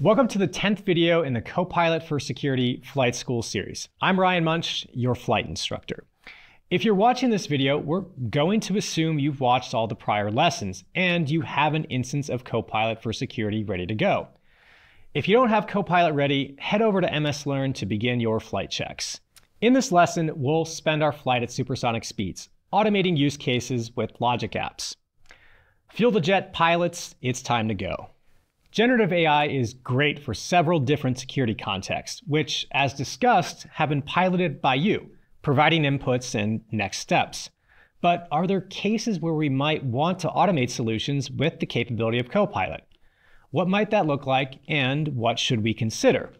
Welcome to the 10th video in the Copilot for Security Flight School series. I'm Ryan Munch, your flight instructor. If you're watching this video, we're going to assume you've watched all the prior lessons and you have an instance of Copilot for Security ready to go. If you don't have Copilot ready, head over to MS Learn to begin your flight checks. In this lesson, we'll spend our flight at supersonic speeds, automating use cases with logic apps. Fuel the jet pilots, it's time to go. Generative AI is great for several different security contexts, which, as discussed, have been piloted by you, providing inputs and next steps. But are there cases where we might want to automate solutions with the capability of Copilot? What might that look like, and what should we consider?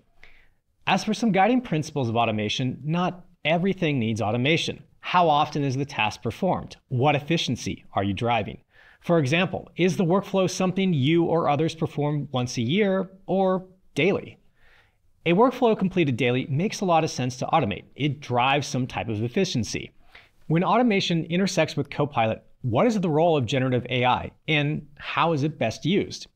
As for some guiding principles of automation, not everything needs automation. How often is the task performed? What efficiency are you driving? For example, is the workflow something you or others perform once a year or daily? A workflow completed daily makes a lot of sense to automate. It drives some type of efficiency. When automation intersects with Copilot, what is the role of generative AI and how is it best used?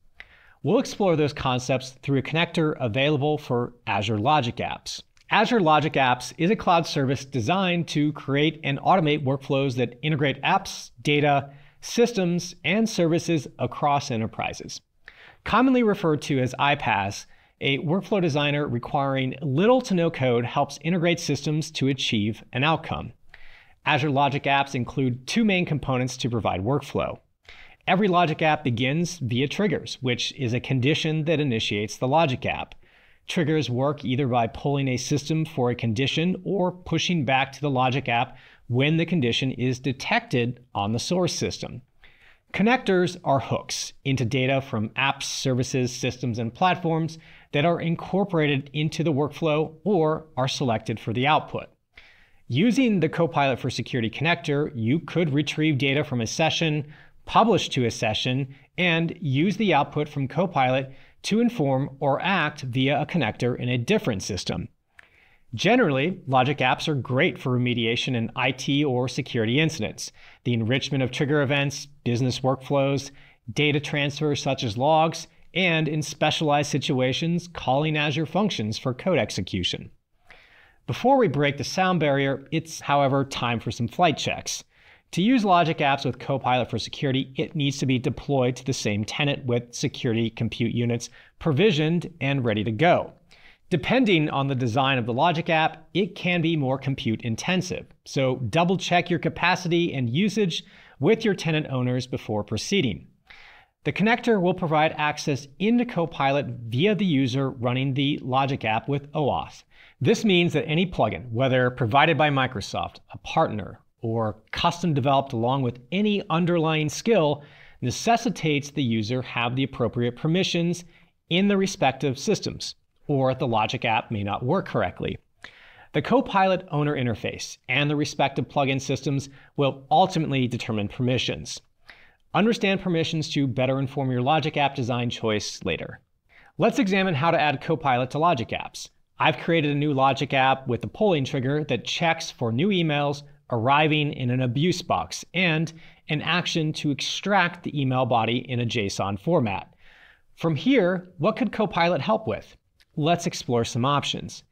We'll explore those concepts through a connector available for Azure Logic Apps. Azure Logic Apps is a cloud service designed to create and automate workflows that integrate apps, data, systems, and services across enterprises. Commonly referred to as iPaaS, a workflow designer requiring little to no code helps integrate systems to achieve an outcome. Azure Logic Apps include two main components to provide workflow. Every Logic app begins via triggers, which is a condition that initiates the Logic app. Triggers work either by pulling a system for a condition or pushing back to the Logic app when the condition is detected on the source system. Connectors are hooks into data from apps, services, systems, and platforms that are incorporated into the workflow or are selected for the output. Using the Copilot for Security connector, you could retrieve data from a session, publish to a session, and use the output from Copilot to inform or act via a connector in a different system. Generally, logic apps are great for remediation in IT or security incidents, the enrichment of trigger events, business workflows, data transfer such as logs, and in specialized situations, calling Azure functions for code execution. Before we break the sound barrier, it's, however, time for some flight checks. To use Logic Apps with Copilot for Security, it needs to be deployed to the same tenant with security compute units provisioned and ready to go. Depending on the design of the Logic app, it can be more compute intensive. So double check your capacity and usage with your tenant owners before proceeding. The connector will provide access into Copilot via the user running the Logic app with OAuth. This means that any plugin, whether provided by Microsoft, a partner, or custom developed along with any underlying skill, necessitates the user have the appropriate permissions in the respective systems or the Logic app may not work correctly. The Copilot owner interface and the respective plugin systems will ultimately determine permissions. Understand permissions to better inform your Logic app design choice later. Let's examine how to add Copilot to Logic apps. I've created a new Logic app with a polling trigger that checks for new emails arriving in an abuse box and an action to extract the email body in a JSON format. From here, what could Copilot help with? Let's explore some options.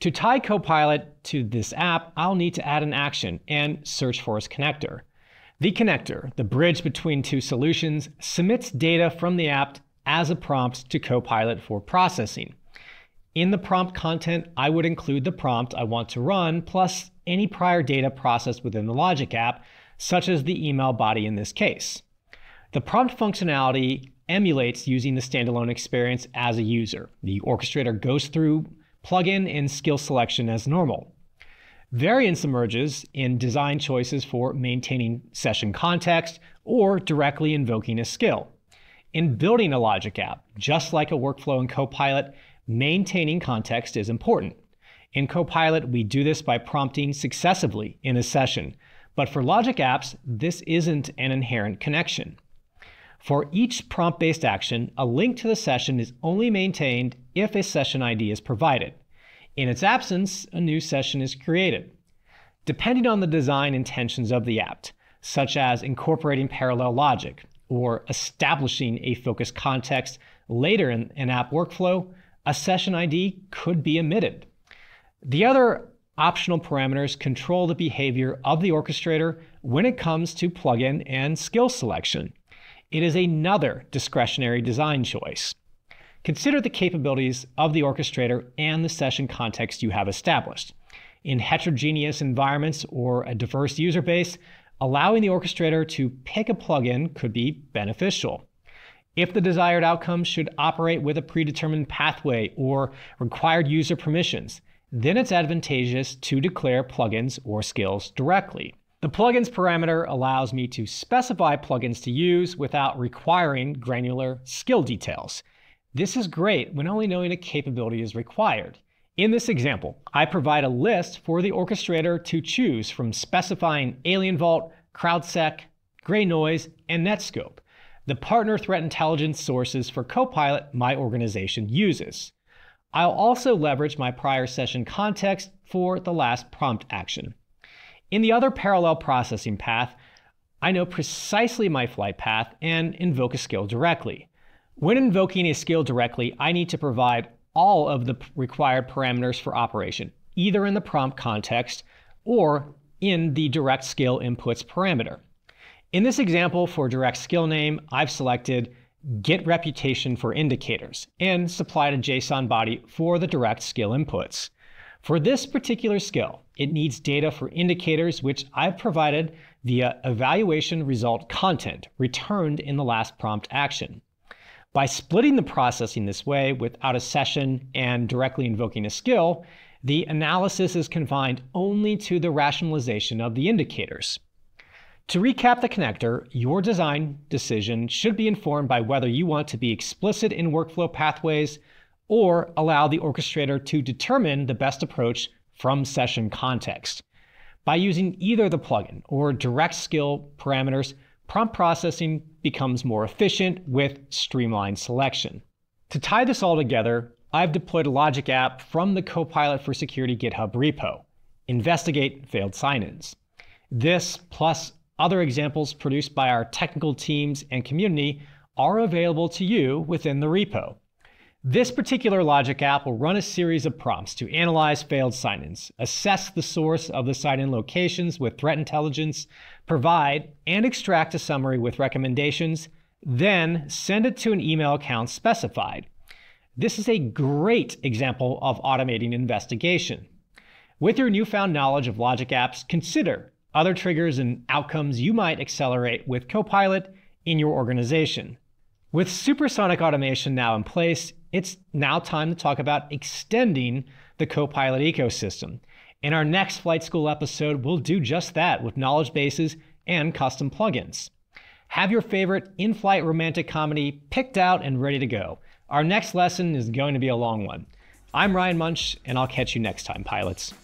To tie Copilot to this app, I'll need to add an action and search for its connector. The connector, the bridge between two solutions, submits data from the app as a prompt to Copilot for processing. In the prompt content, I would include the prompt I want to run, plus any prior data processed within the Logic app, such as the email body in this case. The prompt functionality emulates using the standalone experience as a user. The orchestrator goes through plugin and skill selection as normal. Variance emerges in design choices for maintaining session context or directly invoking a skill. In building a logic app, just like a workflow in Copilot, maintaining context is important. In Copilot, we do this by prompting successively in a session. But for logic apps, this isn't an inherent connection. For each prompt-based action, a link to the session is only maintained if a session ID is provided. In its absence, a new session is created. Depending on the design intentions of the app, such as incorporating parallel logic or establishing a focused context later in an app workflow, a session ID could be omitted. The other optional parameters control the behavior of the orchestrator when it comes to plugin and skill selection. It is another discretionary design choice. Consider the capabilities of the orchestrator and the session context you have established. In heterogeneous environments or a diverse user base, allowing the orchestrator to pick a plugin could be beneficial. If the desired outcome should operate with a predetermined pathway or required user permissions, then it's advantageous to declare plugins or skills directly. The plugins parameter allows me to specify plugins to use without requiring granular skill details. This is great when only knowing a capability is required. In this example, I provide a list for the orchestrator to choose from specifying AlienVault, CrowdSec, GreyNoise, and Netskope, the partner threat intelligence sources for Copilot my organization uses. I'll also leverage my prior session context for the last prompt action. In the other parallel processing path, I know precisely my flight path and invoke a skill directly. When invoking a skill directly, I need to provide all of the required parameters for operation, either in the prompt context or in the direct skill inputs parameter. In this example for direct skill name, I've selected get reputation for indicators and supplied a JSON body for the direct skill inputs. For this particular skill, it needs data for indicators which I've provided via evaluation result content returned in the last prompt action. By splitting the processing this way without a session and directly invoking a skill, the analysis is confined only to the rationalization of the indicators. To recap the connector, your design decision should be informed by whether you want to be explicit in workflow pathways or allow the orchestrator to determine the best approach from session context. By using either the plugin or direct skill parameters, prompt processing becomes more efficient with streamlined selection. To tie this all together, I've deployed a logic app from the Copilot for Security GitHub repo, Investigate Failed Sign-ins. This, plus other examples produced by our technical teams and community, are available to you within the repo. This particular logic app will run a series of prompts to analyze failed sign-ins, assess the source of the sign-in locations with threat intelligence, provide and extract a summary with recommendations, then send it to an email account specified. This is a great example of automating investigation. With your newfound knowledge of logic apps, consider other triggers and outcomes you might accelerate with Copilot in your organization. With supersonic automation now in place, it's now time to talk about extending the Copilot ecosystem. In our next Flight School episode, we'll do just that with knowledge bases and custom plugins. Have your favorite in flight romantic comedy picked out and ready to go. Our next lesson is going to be a long one. I'm Ryan Munch, and I'll catch you next time, pilots.